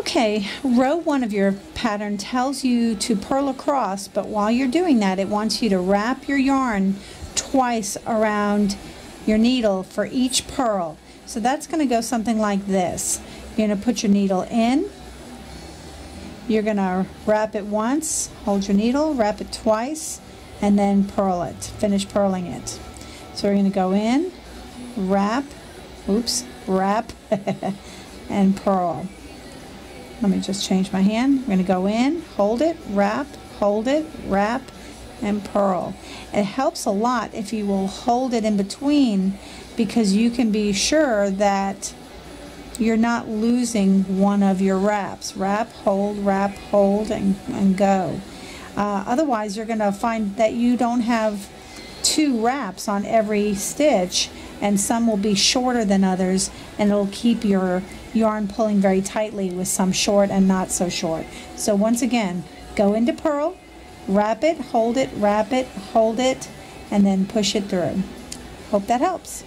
Okay, row one of your pattern tells you to purl across, but while you're doing that, it wants you to wrap your yarn twice around your needle for each purl. So that's going to go something like this. You're going to put your needle in, you're going to wrap it once, hold your needle, wrap it twice, and then purl it, finish purling it. So we're going to go in, wrap, oops, wrap, and purl. Let me just change my hand. I'm going to go in, hold it, wrap, hold it, wrap, and purl. It helps a lot if you will hold it in between because you can be sure that you're not losing one of your wraps. Wrap, hold, wrap, hold, and, and go. Uh, otherwise, you're going to find that you don't have two wraps on every stitch and some will be shorter than others and it'll keep your yarn pulling very tightly with some short and not so short. So once again, go into purl, wrap it, hold it, wrap it, hold it, and then push it through. Hope that helps.